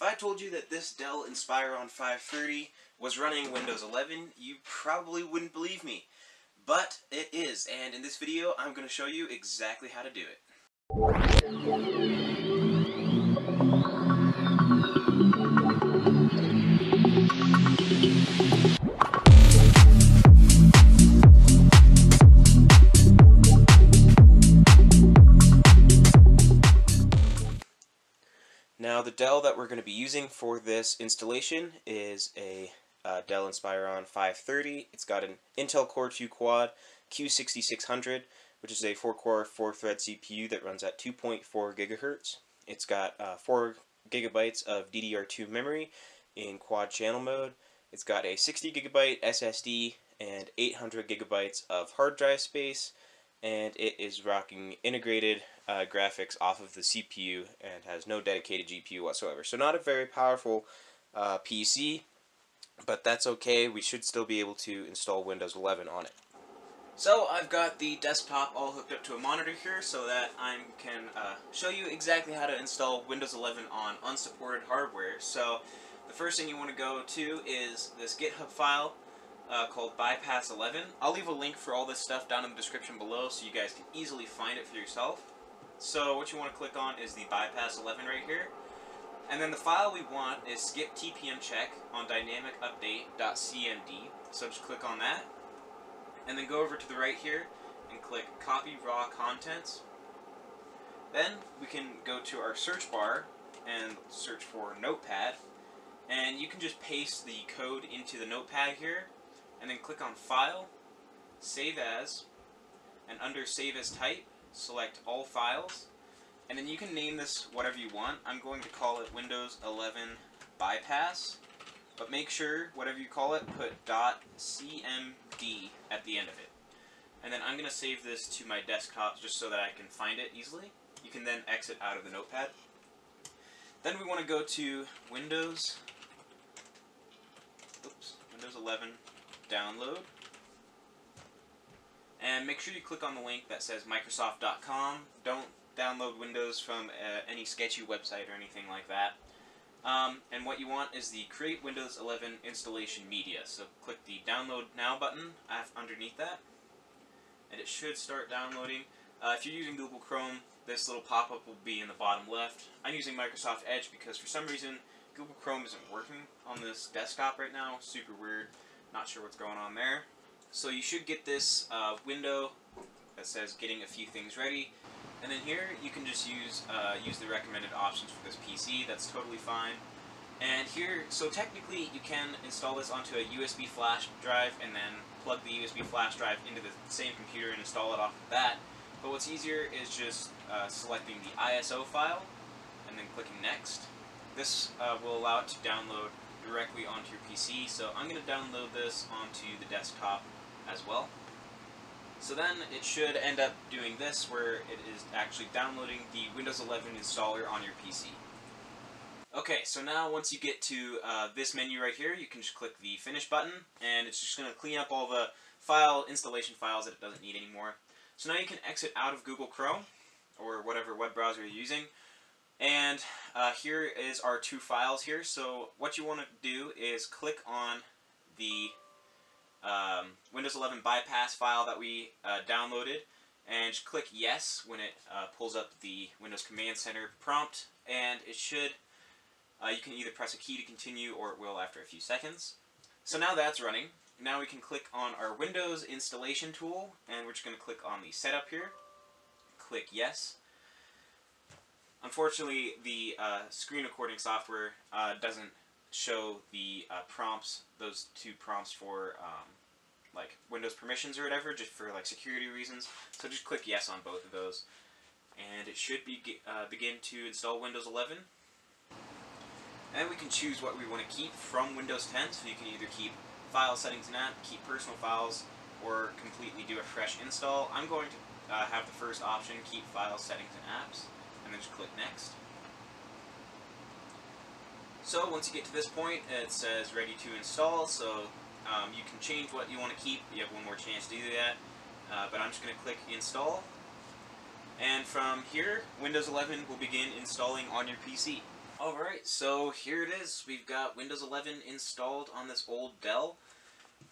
If I told you that this Dell Inspiron 530 was running Windows 11, you probably wouldn't believe me. But it is, and in this video I'm going to show you exactly how to do it. Now the Dell that we're going to be using for this installation is a uh, Dell Inspiron 530. It's got an Intel Core 2 Quad Q6600, which is a 4-core, 4-thread CPU that runs at 2.4 gigahertz. It's got uh, 4 gigabytes of DDR2 memory in quad channel mode. It's got a 60 gigabyte SSD and 800 gigabytes of hard drive space, and it is rocking integrated uh, graphics off of the CPU and has no dedicated GPU whatsoever. So not a very powerful uh, PC, but that's okay. We should still be able to install Windows 11 on it. So I've got the desktop all hooked up to a monitor here so that I can uh, show you exactly how to install Windows 11 on unsupported hardware. So the first thing you want to go to is this GitHub file uh, called Bypass 11. I'll leave a link for all this stuff down in the description below so you guys can easily find it for yourself. So what you want to click on is the Bypass 11 right here. And then the file we want is skip tpm check on dynamicupdate.cmd. So just click on that. And then go over to the right here and click copy raw contents. Then we can go to our search bar and search for notepad. And you can just paste the code into the notepad here and then click on File, Save As, and under Save As Type, select All Files, and then you can name this whatever you want. I'm going to call it Windows 11 Bypass, but make sure, whatever you call it, put .cmd at the end of it. And then I'm going to save this to my desktop just so that I can find it easily. You can then exit out of the notepad. Then we want to go to Windows, oops, Windows 11 download. And make sure you click on the link that says Microsoft.com. Don't download Windows from uh, any sketchy website or anything like that. Um, and what you want is the Create Windows 11 Installation Media. So click the Download Now button underneath that. And it should start downloading. Uh, if you're using Google Chrome, this little pop-up will be in the bottom left. I'm using Microsoft Edge because for some reason Google Chrome isn't working on this desktop right now. Super weird. Not sure what's going on there. So you should get this uh, window that says getting a few things ready. And then here you can just use uh, use the recommended options for this PC. That's totally fine. And here, so technically you can install this onto a USB flash drive and then plug the USB flash drive into the same computer and install it off of that. But what's easier is just uh, selecting the ISO file and then clicking next. This uh, will allow it to download directly onto your PC. So I'm going to download this onto the desktop as well. So then it should end up doing this where it is actually downloading the Windows 11 installer on your PC. Okay, so now once you get to uh, this menu right here, you can just click the Finish button, and it's just going to clean up all the file installation files that it doesn't need anymore. So now you can exit out of Google Chrome, or whatever web browser you're using, and uh, here is our two files here. So what you want to do is click on the um, Windows 11 bypass file that we uh, downloaded and click yes when it uh, pulls up the Windows Command Center prompt and it should, uh, you can either press a key to continue or it will after a few seconds. So now that's running. Now we can click on our Windows installation tool and we're just going to click on the setup here. Click yes Unfortunately, the uh, screen recording software uh, doesn't show the uh, prompts, those two prompts for um, like Windows permissions or whatever, just for like security reasons. So just click yes on both of those, and it should be uh, begin to install Windows 11. And we can choose what we want to keep from Windows 10, so you can either keep file settings and app, keep personal files, or completely do a fresh install. I'm going to uh, have the first option, keep file settings and apps and then just click next. So once you get to this point, it says ready to install, so um, you can change what you want to keep. You have one more chance to do that, uh, but I'm just going to click install. And from here, Windows 11 will begin installing on your PC. Alright, so here it is. We've got Windows 11 installed on this old Dell.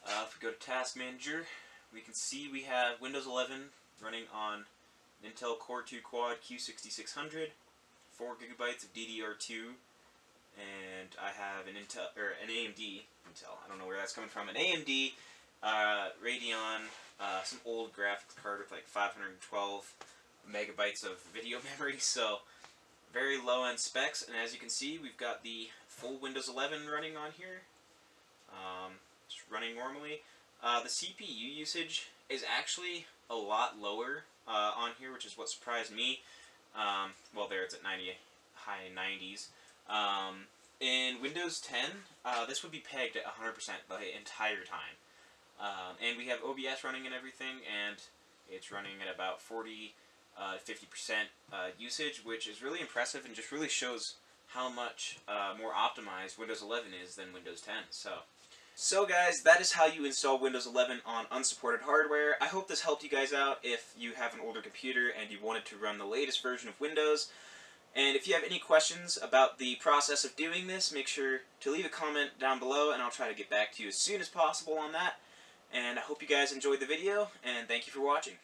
Uh, if we go to Task Manager, we can see we have Windows 11 running on Intel Core 2 Quad Q6600, 4 gigabytes of DDR2, and I have an Intel or an AMD Intel. I don't know where that's coming from. An AMD uh, Radeon, uh, some old graphics card with like 512 megabytes of video memory. So very low end specs. And as you can see, we've got the full Windows 11 running on here. Um, it's running normally. Uh, the CPU usage is actually a lot lower uh, on here, which is what surprised me. Um, well, there it's at 90, high 90s. Um, in Windows 10, uh, this would be pegged at 100% the entire time. Um, and we have OBS running and everything, and it's running at about 40 uh, 50% uh, usage, which is really impressive and just really shows how much uh, more optimized Windows 11 is than Windows 10. So. So guys, that is how you install Windows 11 on unsupported hardware. I hope this helped you guys out if you have an older computer and you wanted to run the latest version of Windows. And if you have any questions about the process of doing this, make sure to leave a comment down below and I'll try to get back to you as soon as possible on that. And I hope you guys enjoyed the video, and thank you for watching.